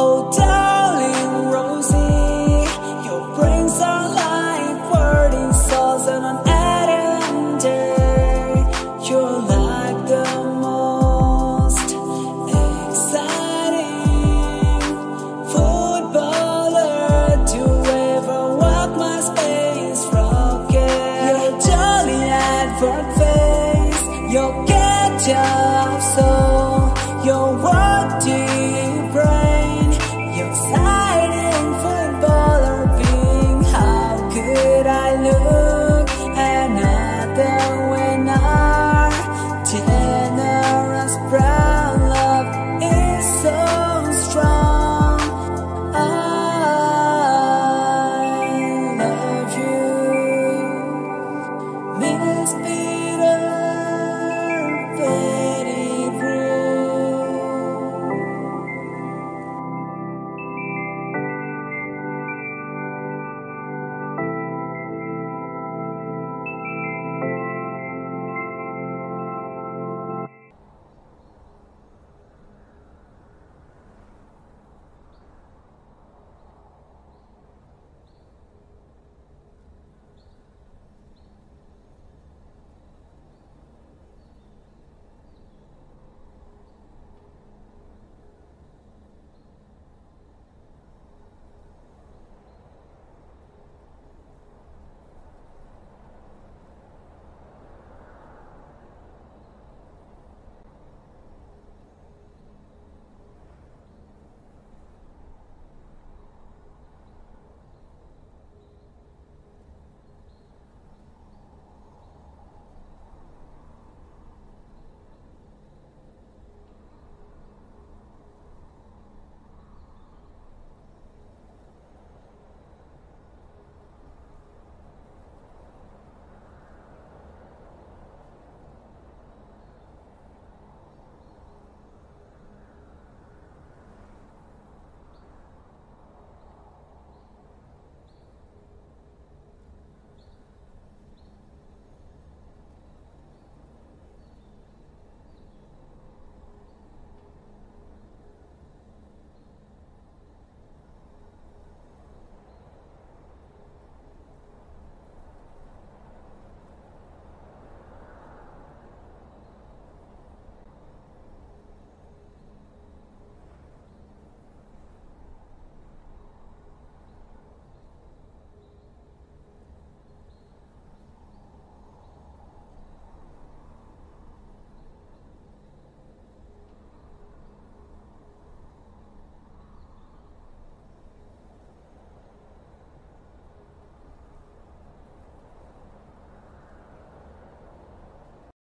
Oh, darling respira.